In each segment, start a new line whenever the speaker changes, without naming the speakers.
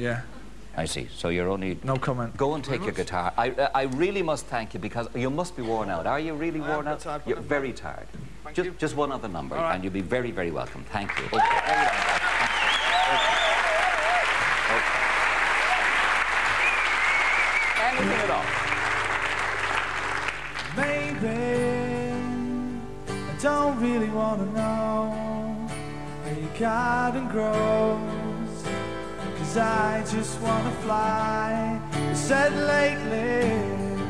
Yeah.
I see. So you're only...
No comment.
Go and take your guitar. I, uh, I really must thank you because you must be worn out. Are you really worn out?
tired,
You're
I'm
very tired.
Thank
Just,
you.
just one other number,
All right.
and you'll be very, very welcome. Thank you. Okay. Anything at all.
Maybe I don't really want to know how your garden grows. Cause I just want to fly. You said lately,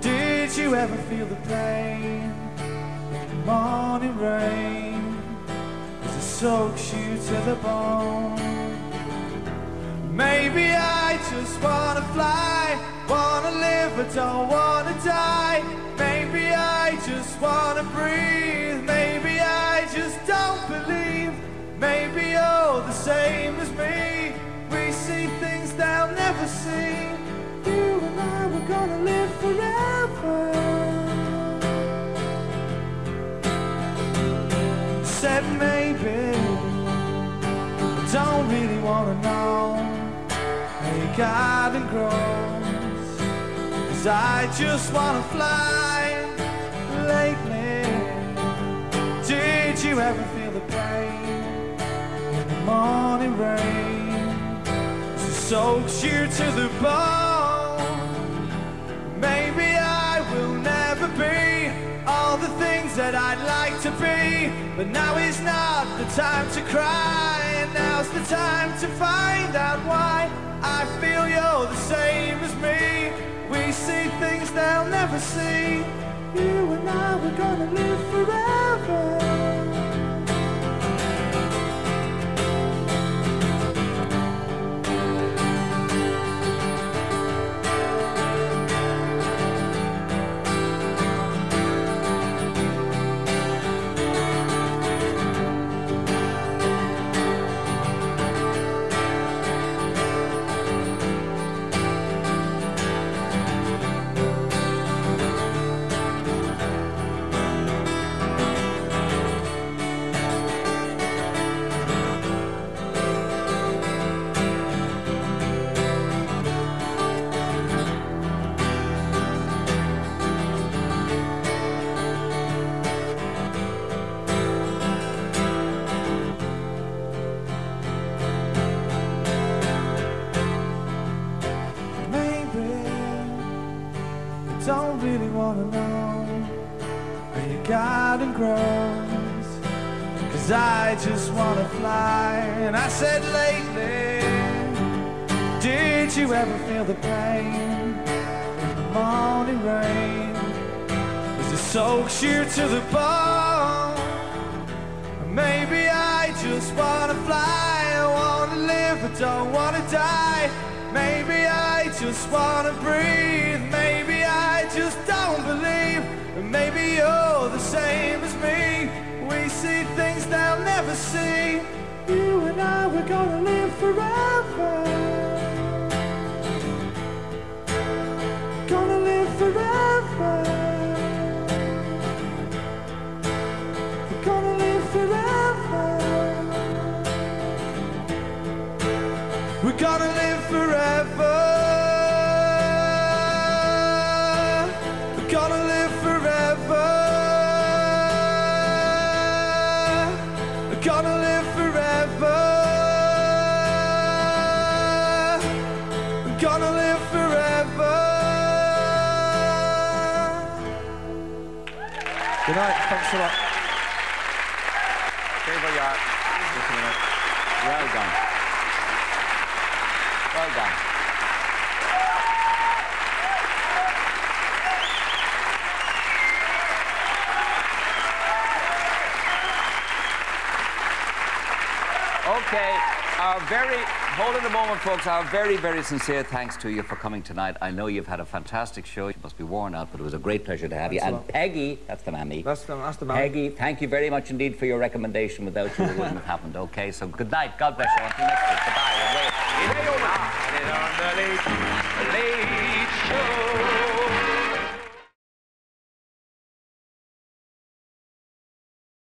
did you ever feel the pain? The morning rain as it soaks you to the bone. Maybe I just wanna fly, wanna live, but don't wanna die. Maybe I just wanna breathe. Maybe I just forever. Said maybe. Don't really wanna know how your garden grows. Cause I just wanna fly lately. Did you ever feel the pain in the morning rain? Soaks you to the bone. Be. But now is not the time to cry, and now's the time to find out why. I feel you're the same as me. We see things they'll never see. You and I, we're gonna live forever. Don't really wanna know where your garden grows. Cause I just wanna fly. And I said lately, did you ever feel the pain in the morning rain? As it soaks you to the bone. Maybe I just wanna fly, I wanna live, but don't wanna die. Maybe I just wanna breathe, maybe just don't believe. Maybe you're the same as me. We see things they'll never see. You and I, we're gonna live forever. Gonna live forever. We're gonna live forever. We're gonna live gonna live forever. Gonna live forever. Gonna live forever. Good night. Thanks a lot.
Stay where you are. Just a minute. Well done. Well done. Okay, our very, hold it a moment, folks. Our very, very sincere thanks to you for coming tonight. I know you've had a fantastic show. You must be worn out, but it was a great pleasure to have you.
Thanks a
And
lot.
Peggy, that's the mammy.
That's the, that's the man.
Peggy, thank you very much indeed for your recommendation. Without you, it wouldn't have happened. Okay, so good night. God bless you. Until next week. Goodbye.